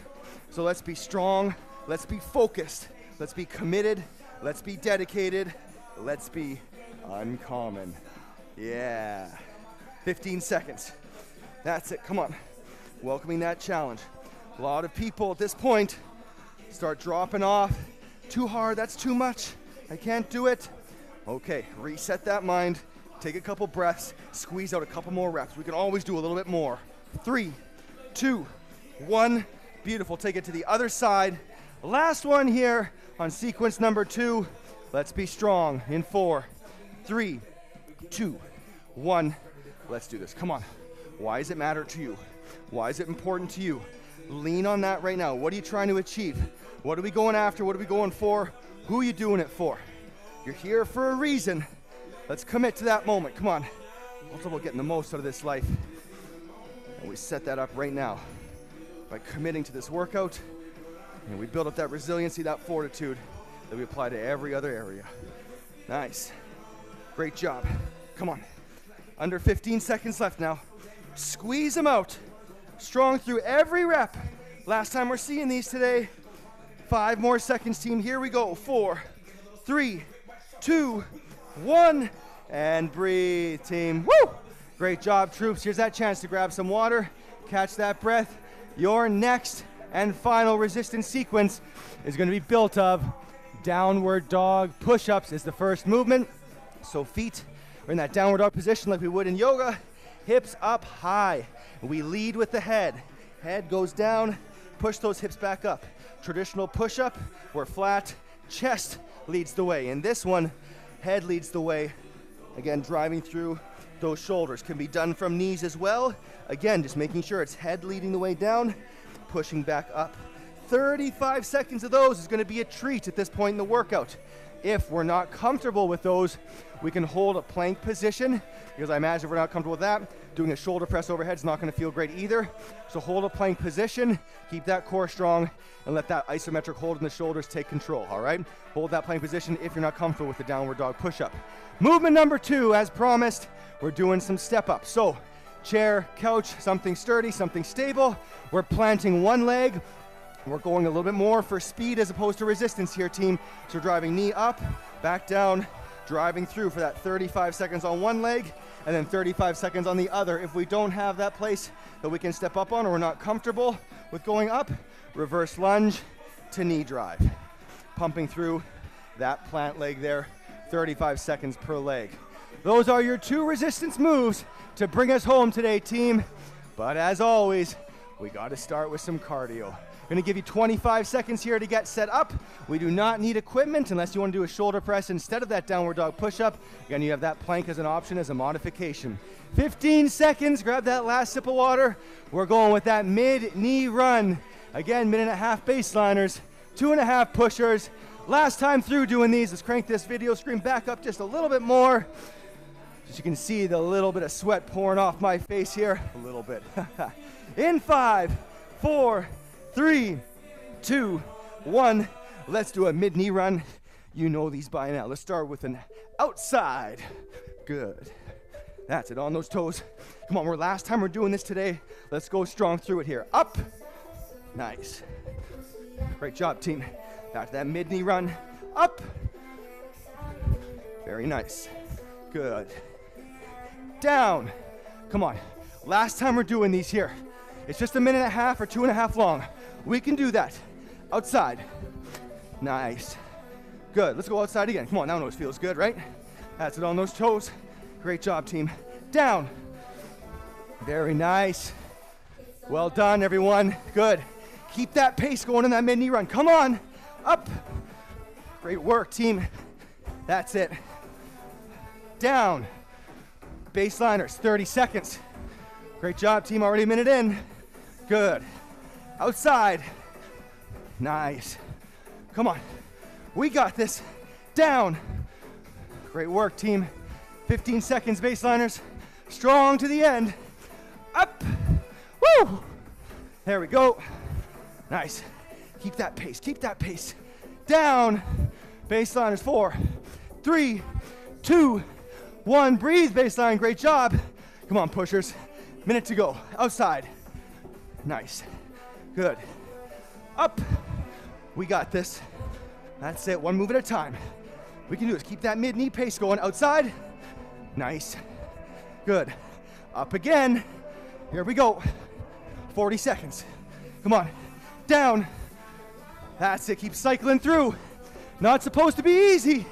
So let's be strong, let's be focused, let's be committed, let's be dedicated, let's be uncommon. Yeah. 15 seconds. That's it. Come on. Welcoming that challenge. A lot of people at this point start dropping off. Too hard, that's too much. I can't do it. Okay, reset that mind. Take a couple breaths, squeeze out a couple more reps. We can always do a little bit more. Three, two, one. Beautiful. Take it to the other side. Last one here on sequence number two. Let's be strong in four, three, two, one. Let's do this. Come on. Why does it matter to you? Why is it important to you? Lean on that right now. What are you trying to achieve? What are we going after? What are we going for? Who are you doing it for? You're here for a reason. Let's commit to that moment. Come on. Also about getting the most out of this life. And we set that up right now by committing to this workout. And we build up that resiliency, that fortitude that we apply to every other area. Nice. Great job. Come on. Under 15 seconds left now. Squeeze them out. Strong through every rep. Last time we're seeing these today. Five more seconds, team. Here we go. Four, three, two, one, and breathe, team. Woo! Great job, troops. Here's that chance to grab some water, catch that breath. Your next and final resistance sequence is going to be built of downward dog push-ups is the first movement. So feet are in that downward dog position like we would in yoga. Hips up high. We lead with the head. Head goes down, push those hips back up. Traditional push-up, we're flat, chest leads the way. In this one, head leads the way. Again, driving through those shoulders. Can be done from knees as well. Again, just making sure it's head leading the way down, pushing back up. 35 seconds of those is gonna be a treat at this point in the workout. If we're not comfortable with those, we can hold a plank position because I imagine if we're not comfortable with that, doing a shoulder press overhead is not going to feel great either. So hold a plank position, keep that core strong, and let that isometric hold in the shoulders take control, all right? Hold that plank position if you're not comfortable with the downward dog push-up. Movement number two, as promised, we're doing some step-ups. So chair, couch, something sturdy, something stable. We're planting one leg, we're going a little bit more for speed as opposed to resistance here, team. So driving knee up, back down, driving through for that 35 seconds on one leg and then 35 seconds on the other. If we don't have that place that we can step up on or we're not comfortable with going up, reverse lunge to knee drive. Pumping through that plant leg there, 35 seconds per leg. Those are your two resistance moves to bring us home today, team. But as always, we got to start with some cardio. I'm Going to give you 25 seconds here to get set up. We do not need equipment unless you want to do a shoulder press instead of that downward dog push-up. Again, you have that plank as an option as a modification. 15 seconds, grab that last sip of water. We're going with that mid-knee run. Again, minute and a half baseliners, two and a half pushers. Last time through doing these, let's crank this video screen back up just a little bit more. As you can see, the little bit of sweat pouring off my face here. A little bit. In five, four, three, two, one. Let's do a mid knee run. You know these by now. Let's start with an outside. Good. That's it on those toes. Come on, we're last time we're doing this today. Let's go strong through it here. Up. Nice. Great job, team. Back to that mid knee run. Up. Very nice. Good. Down. Come on. Last time we're doing these here. It's just a minute and a half or two and a half long. We can do that. Outside. Nice. Good. Let's go outside again. Come on, now nose feels good, right? That's it on those toes. Great job, team. Down. Very nice. Well done, everyone. Good. Keep that pace going in that mid knee run. Come on. Up. Great work, team. That's it. Down. Baseliners, 30 seconds. Great job, team. Already a minute in. Good. Outside. Nice. Come on. We got this. Down. Great work, team. 15 seconds, baseliners. Strong to the end. Up. Woo! There we go. Nice. Keep that pace. Keep that pace. Down. Baseliners. Four, three, two, one. Breathe, baseline. Great job. Come on, pushers. Minute to go. Outside. Nice. Good. Up. We got this. That's it. One move at a time. We can do this. Keep that mid knee pace going. Outside. Nice. Good. Up again. Here we go. 40 seconds. Come on. Down. That's it. Keep cycling through. Not supposed to be easy.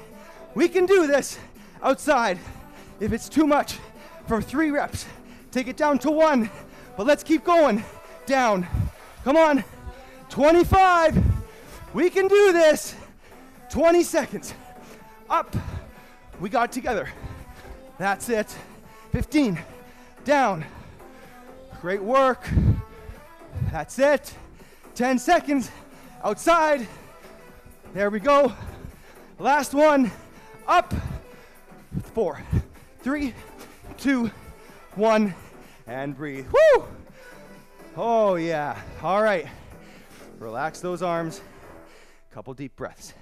We can do this. Outside. If it's too much for three reps, take it down to one. But let's keep going. Down. Come on. 25. We can do this. 20 seconds. Up. We got together. That's it. 15. Down. Great work. That's it. 10 seconds. Outside. There we go. Last one. Up. Four, three, two, one, and breathe. Woo! Oh, yeah. All right. Relax those arms. Couple deep breaths.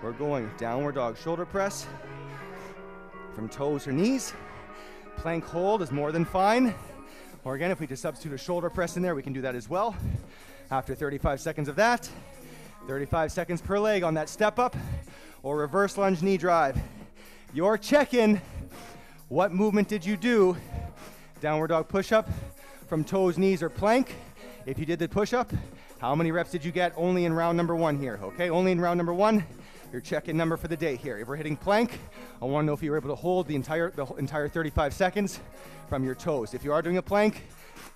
We're going downward dog shoulder press from toes or knees. Plank hold is more than fine. Or again, if we just substitute a shoulder press in there, we can do that as well. After 35 seconds of that, 35 seconds per leg on that step up or reverse lunge knee drive. Your check in what movement did you do? Downward dog push up from toes, knees, or plank. If you did the push up, how many reps did you get only in round number one here? Okay, only in round number one. Your check-in number for the day here. If we're hitting plank, I want to know if you were able to hold the entire the entire 35 seconds from your toes. If you are doing a plank,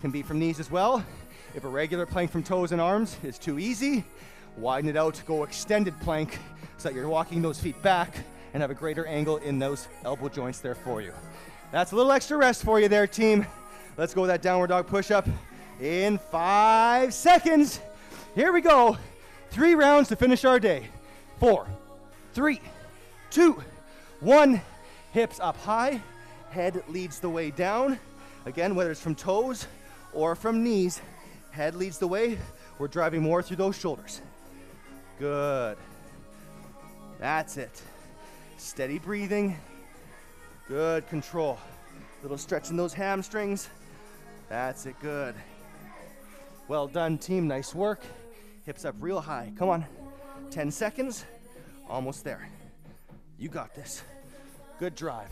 can be from knees as well. If a regular plank from toes and arms is too easy, widen it out, go extended plank so that you're walking those feet back and have a greater angle in those elbow joints there for you. That's a little extra rest for you there, team. Let's go with that downward dog push up in five seconds. Here we go. Three rounds to finish our day. Four, three, two, one. Hips up high, head leads the way down. Again, whether it's from toes or from knees, head leads the way. We're driving more through those shoulders. Good. That's it. Steady breathing. Good control. Little stretch in those hamstrings. That's it. Good. Well done, team. Nice work. Hips up real high. Come on. 10 seconds. Almost there. You got this. Good drive.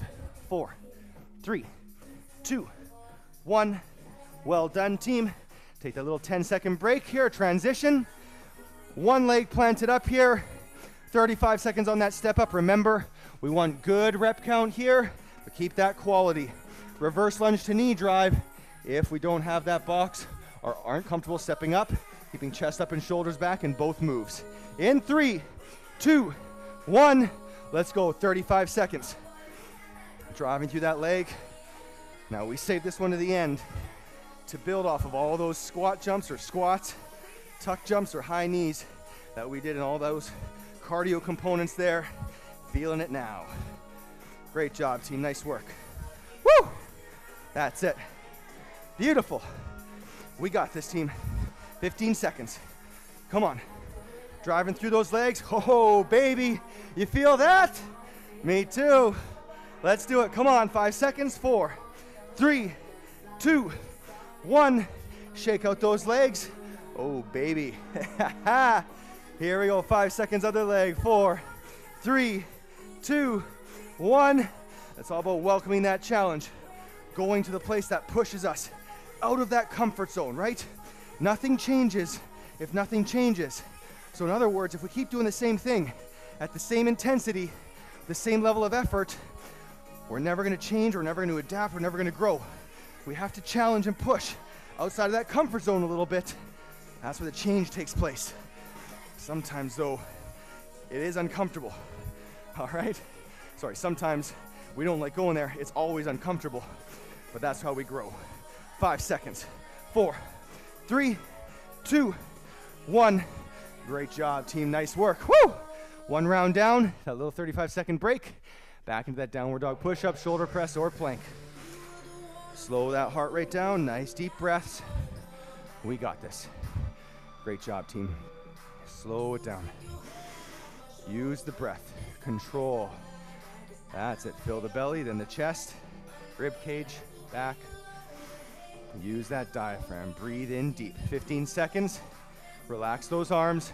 Four, three, two, one. Well done, team. Take that little 10 second break here, transition. One leg planted up here. 35 seconds on that step up. Remember, we want good rep count here, but keep that quality. Reverse lunge to knee drive. If we don't have that box or aren't comfortable stepping up, Keeping chest up and shoulders back in both moves. In three, two, one. Let's go. 35 seconds. Driving through that leg. Now we save this one to the end to build off of all those squat jumps or squats, tuck jumps or high knees that we did in all those cardio components there. Feeling it now. Great job, team. Nice work. Woo! That's it. Beautiful. We got this, team. 15 seconds. Come on. Driving through those legs. Oh, baby. You feel that? Me too. Let's do it. Come on. Five seconds. Four, three, two, one. Shake out those legs. Oh, baby. Here we go. Five seconds, other leg. Four, three, two, one. It's all about welcoming that challenge, going to the place that pushes us out of that comfort zone, right? Nothing changes if nothing changes. So, in other words, if we keep doing the same thing at the same intensity, the same level of effort, we're never gonna change, we're never gonna adapt, we're never gonna grow. We have to challenge and push outside of that comfort zone a little bit. That's where the change takes place. Sometimes, though, it is uncomfortable. All right? Sorry, sometimes we don't like going there. It's always uncomfortable, but that's how we grow. Five seconds. Four, three, two, one. Great job, team. Nice work. Woo! One round down, that little 35 second break. Back into that downward dog push up, shoulder press, or plank. Slow that heart rate down. Nice deep breaths. We got this. Great job, team. Slow it down. Use the breath. Control. That's it. Fill the belly, then the chest, rib cage, back. Use that diaphragm. Breathe in deep. 15 seconds. Relax those arms.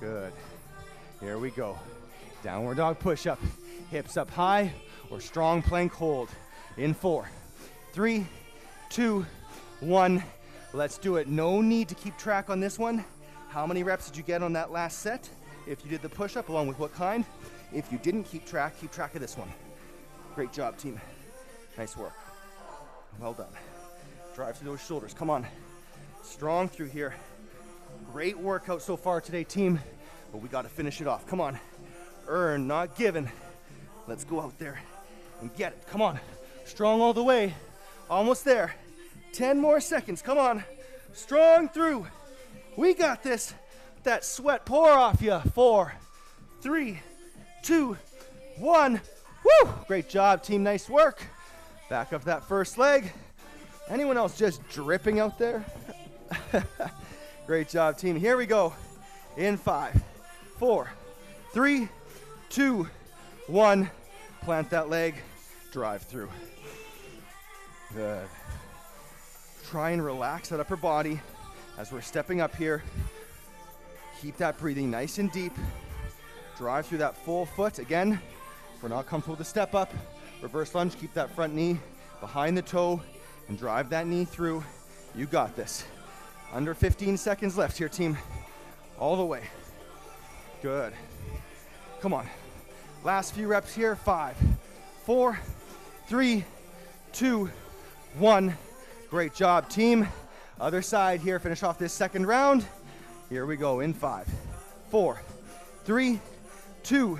Good. Here we go. Downward dog push up. Hips up high or strong plank hold. In four, three, two, one. Let's do it. No need to keep track on this one. How many reps did you get on that last set? If you did the push up, along with what kind? If you didn't keep track, keep track of this one. Great job, team. Nice work. Well done. Drive through those shoulders. Come on. Strong through here. Great workout so far today, team. But we got to finish it off. Come on. Earn, not given. Let's go out there and get it. Come on. Strong all the way. Almost there. 10 more seconds. Come on. Strong through. We got this. That sweat pour off you. Four, three, two, one. Woo! Great job, team. Nice work. Back up that first leg. Anyone else just dripping out there? Great job, team. Here we go. In five, four, three, two, one. Plant that leg. Drive through. Good. Try and relax that upper body as we're stepping up here. Keep that breathing nice and deep. Drive through that full foot. Again, if we're not comfortable the step up, reverse lunge, keep that front knee behind the toe and drive that knee through. You got this. Under 15 seconds left here, team. All the way. Good. Come on. Last few reps here. Five, four, three, two, one. Great job, team. Other side here. Finish off this second round. Here we go in five, four, three, two,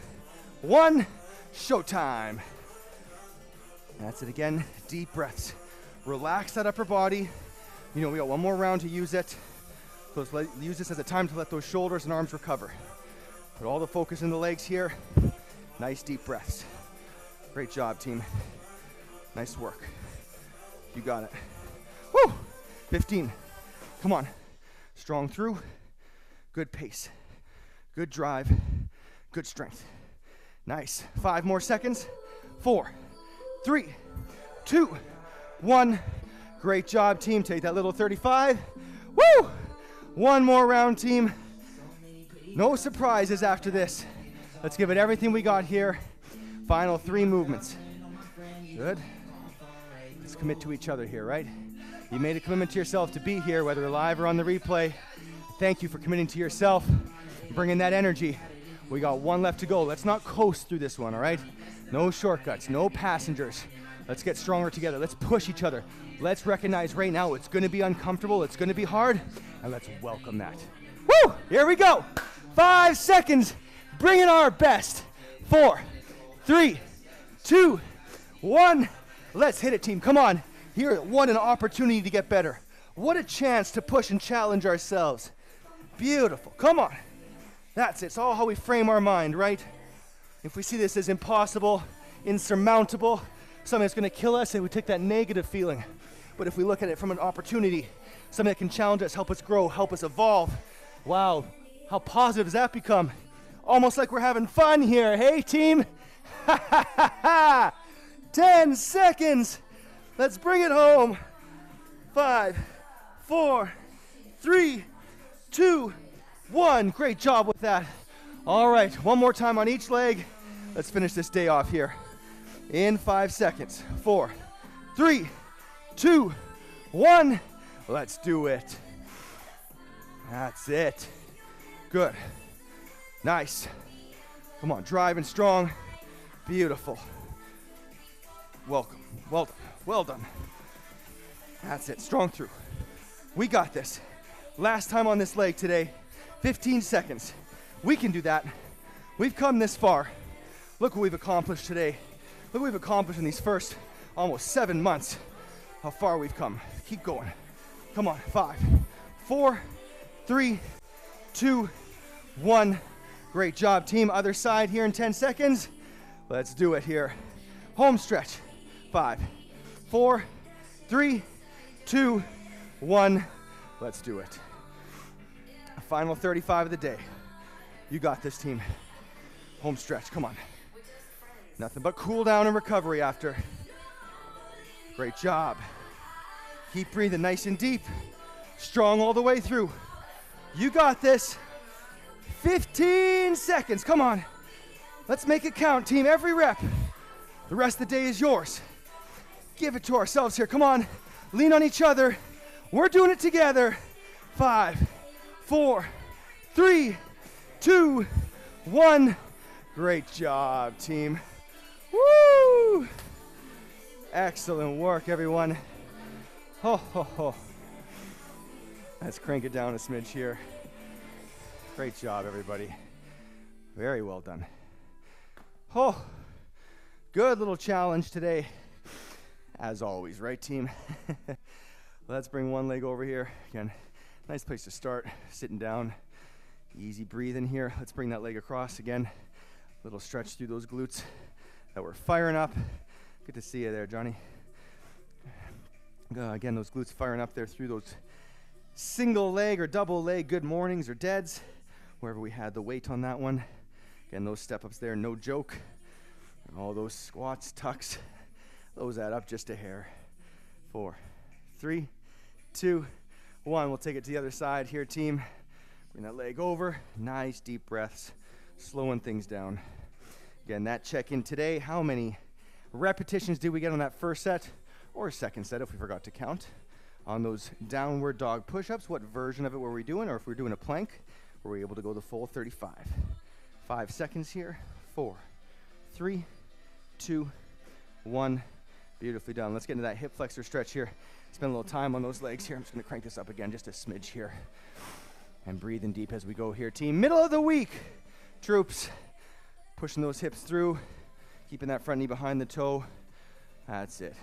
one. Showtime. That's it again. Deep breaths. Relax that upper body. You know, we got one more round to use it. So let's let, use this as a time to let those shoulders and arms recover. Put all the focus in the legs here. Nice deep breaths. Great job, team. Nice work. You got it. Woo! 15. Come on. Strong through. Good pace. Good drive. Good strength. Nice. Five more seconds. Four, three, two, one. Great job, team. Take that little 35. Woo! One more round, team. No surprises after this. Let's give it everything we got here. Final three movements. Good. Let's commit to each other here, right? You made a commitment to yourself to be here, whether live or on the replay. Thank you for committing to yourself, bringing that energy. We got one left to go. Let's not coast through this one, all right? No shortcuts, no passengers. Let's get stronger together. Let's push each other. Let's recognize right now it's gonna be uncomfortable, it's gonna be hard, and let's welcome that. Woo! Here we go. Five seconds. Bring in our best. Four, three, two, one. Let's hit it, team. Come on. Here, what an opportunity to get better. What a chance to push and challenge ourselves. Beautiful. Come on. That's it. It's all how we frame our mind, right? If we see this as impossible, insurmountable, something that's going to kill us, and we take that negative feeling. But if we look at it from an opportunity, something that can challenge us, help us grow, help us evolve, wow, how positive does that become? Almost like we're having fun here. Hey, team. Ha ha ha ha. 10 seconds. Let's bring it home. Five, four, three, two, one. Great job with that. All right, one more time on each leg. Let's finish this day off here in five seconds. Four, three, two, one. Let's do it. That's it. Good. Nice. Come on, driving strong. Beautiful. Welcome. Well done. Well done. That's it. Strong through. We got this. Last time on this leg today, 15 seconds. We can do that. We've come this far. Look what we've accomplished today. Look what we've accomplished in these first almost seven months. How far we've come. Keep going. Come on. Five, four, three, two, one. Great job, team. Other side here in 10 seconds. Let's do it here. Home stretch. Five, four, three, two, one. Let's do it. Final 35 of the day. You got this, team. Home stretch. Come on. Nothing but cool down and recovery after. Great job. Keep breathing nice and deep. Strong all the way through. You got this. 15 seconds. Come on. Let's make it count, team. Every rep. The rest of the day is yours. Give it to ourselves here. Come on. Lean on each other. We're doing it together. Five, four, three, two, one. Great job, team. Woo! Excellent work, everyone. Ho, ho, ho. Let's crank it down a smidge here. Great job, everybody. Very well done. Oh, good little challenge today. As always, right, team? Let's bring one leg over here. Again, nice place to start, sitting down. Easy breathing here. Let's bring that leg across again. Little stretch through those glutes that we're firing up. Good to see you there, Johnny. Uh, again, those glutes firing up there through those single leg or double leg good mornings or deads wherever we had the weight on that one. Again, those step ups there, no joke. All those squats, tucks, those add up just a hair. Four, three, two, one. We'll take it to the other side here, team. Bring that leg over. Nice deep breaths, slowing things down. Again, that check in today. How many repetitions did we get on that first set or second set if we forgot to count? On those downward dog push ups, what version of it were we doing? Or if we're doing a plank, were we able to go the full 35? Five seconds here. Four, three, two, one. Beautifully done. Let's get into that hip flexor stretch here. Spend a little time on those legs here. I'm just going to crank this up again just a smidge here. And breathing deep as we go here, team. Middle of the week, troops. Pushing those hips through, keeping that front knee behind the toe. That's it.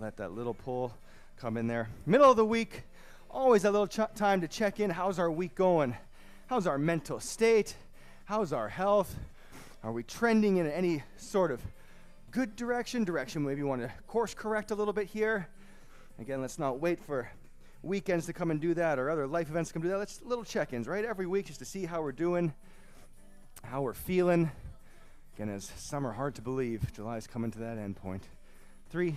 Let that little pull come in there. Middle of the week, always a little time to check in. How's our week going? How's our mental state? How's our health? Are we trending in any sort of good direction? Direction maybe want to course correct a little bit here. Again, let's not wait for weekends to come and do that or other life events to come do that. Let's little check-ins, right? Every week just to see how we're doing, how we're feeling. Again, as summer hard to believe, July's coming to that end point. Three,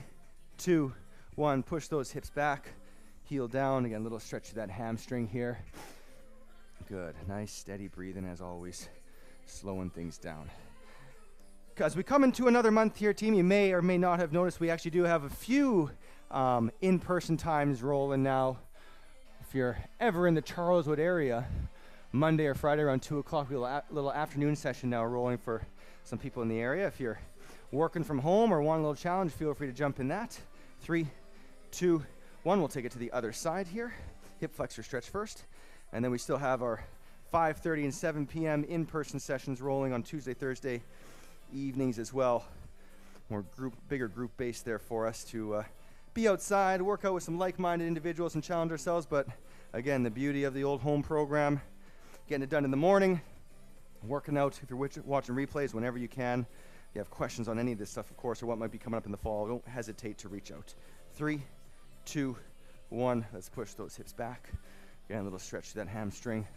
two, one. Push those hips back, heel down. Again, a little stretch to that hamstring here. Good. Nice, steady breathing as always, slowing things down. As we come into another month here, team, you may or may not have noticed we actually do have a few um, in person times rolling now. If you're ever in the Charleswood area, Monday or Friday around 2 o'clock, we have a little afternoon session now rolling for some people in the area. If you're working from home or want a little challenge, feel free to jump in that. Three, two, one. We'll take it to the other side here. Hip flexor stretch first. And then we still have our 5.30 and 7 p.m. in-person sessions rolling on Tuesday, Thursday evenings as well. More group, bigger group base there for us to uh, be outside, work out with some like-minded individuals and challenge ourselves. But again, the beauty of the old home program, getting it done in the morning, working out if you're watching replays whenever you can. If you have questions on any of this stuff, of course, or what might be coming up in the fall, don't hesitate to reach out. Three, two, one. Let's push those hips back. Again, a little stretch to that hamstring.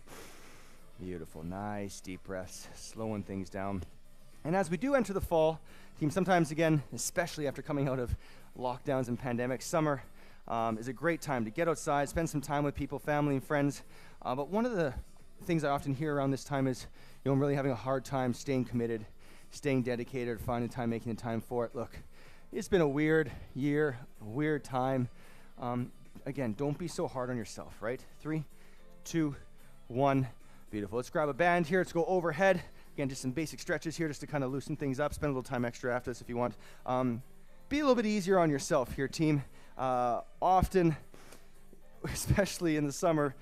Beautiful, nice deep breaths, slowing things down. And as we do enter the fall, team, sometimes again, especially after coming out of lockdowns and pandemics, summer um, is a great time to get outside, spend some time with people, family, and friends. Uh, but one of the things I often hear around this time is, you know, I'm really having a hard time staying committed, staying dedicated, finding time, making the time for it. Look, it's been a weird year, a weird time. Um, again, don't be so hard on yourself, right? Three, two, one. Beautiful. Let's grab a band here. Let's go overhead. Again, just some basic stretches here just to kind of loosen things up. Spend a little time extra after this if you want. Um, be a little bit easier on yourself here, team. Uh, often, especially in the summer,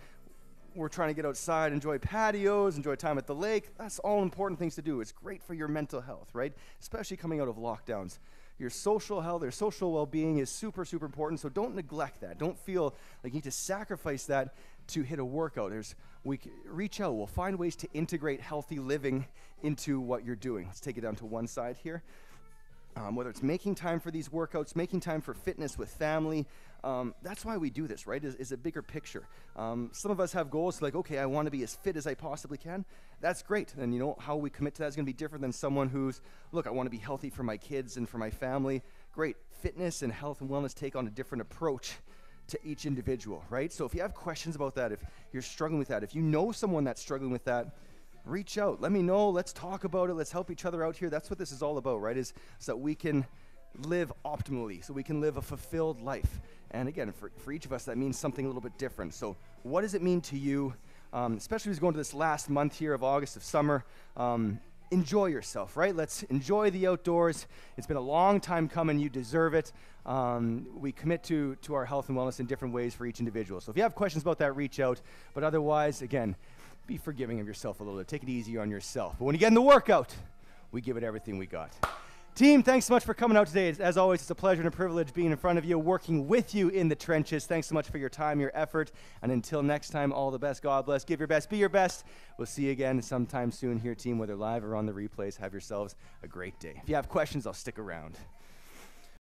we're trying to get outside, enjoy patios, enjoy time at the lake. That's all important things to do. It's great for your mental health, right? Especially coming out of lockdowns. Your social health, your social well being is super, super important. So don't neglect that. Don't feel like you need to sacrifice that to hit a workout. There's we reach out. We'll find ways to integrate healthy living into what you're doing. Let's take it down to one side here. Um, whether it's making time for these workouts, making time for fitness with family, um, that's why we do this, right? Is, is a bigger picture. Um, some of us have goals like, okay, I want to be as fit as I possibly can. That's great, and you know how we commit to that is going to be different than someone who's, look, I want to be healthy for my kids and for my family. Great, fitness and health and wellness take on a different approach to each individual, right? So if you have questions about that, if you're struggling with that, if you know someone that's struggling with that, reach out. Let me know. Let's talk about it. Let's help each other out here. That's what this is all about, right? Is so that we can live optimally, so we can live a fulfilled life. And again, for, for each of us, that means something a little bit different. So, what does it mean to you, um, especially as we go into this last month here of August of summer? Um, enjoy yourself, right? Let's enjoy the outdoors. It's been a long time coming. You deserve it. Um, we commit to, to our health and wellness in different ways for each individual. So if you have questions about that, reach out. But otherwise, again, be forgiving of yourself a little bit. Take it easy on yourself. But when you get in the workout, we give it everything we got. Team, thanks so much for coming out today. As always, it's a pleasure and a privilege being in front of you, working with you in the trenches. Thanks so much for your time, your effort. And until next time, all the best. God bless. Give your best. Be your best. We'll see you again sometime soon here, team, whether live or on the replays. Have yourselves a great day. If you have questions, I'll stick around.